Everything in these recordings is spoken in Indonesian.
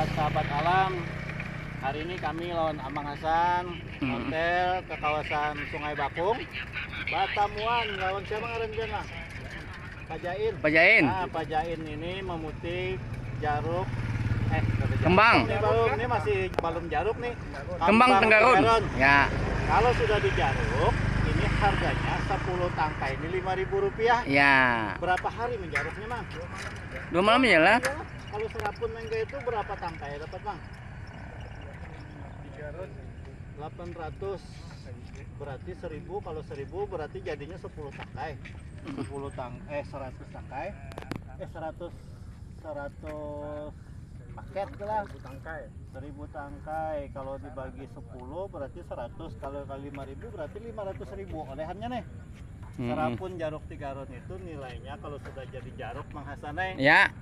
sahabat-sahabat alam. Hari ini kami lawan Amang Hasan Hmm. hotel ke kawasan Sungai Bakung. Batamuan lawan siapa ngaran Mang? Pajain. Pajain. Nah, Pajain ini memutik jaruk eh jaruk. Kembang. Ini baru ini masih balum jaruk nih. Kembang tenggarun. Ya. Kalau sudah dijaruk, ini harganya 10 tangkai ini 5.000 rupiah. Ya. Berapa hari menjaruknya, Mang? Dua malam ya lah. Kalau serapun mangga itu berapa tangkai dapat, Mang? 800 berarti 1000 kalau 1000 berarti jadinya 10 tangkai. 10 tang eh 100 tangkai. Eh 100 100 paket lah. Tangkai. 1000 tangkai. Kalau dibagi 10 berarti 100 kalau kali 5000 berarti 500 ribu. Olehannya nih. Serapun jaruk tiga ron itu nilainya kalau sudah jadi jaruk Mang Hasanai Ya.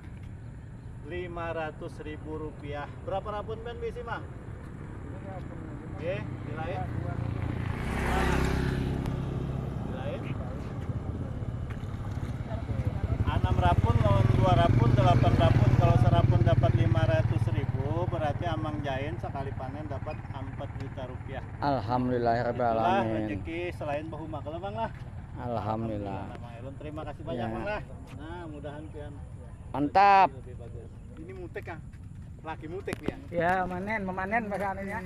500 ribu rupiah berapa rapun ben bisi mang? Oke, nilai nilai enam rapun lawan dua rapun delapan rapun kalau serapun dapat 500 ribu berarti amang jain sekali panen dapat 4 juta rupiah Alhamdulillahirabbil itulah alamin. rezeki selain bahu makel bang lah Alhamdulillah. Elun terima kasih banyak Ya. bang lah nah mudahan pian Mantap. Ini mutek kang laki mutek dia Ya, manen, memanen bahasa anunya.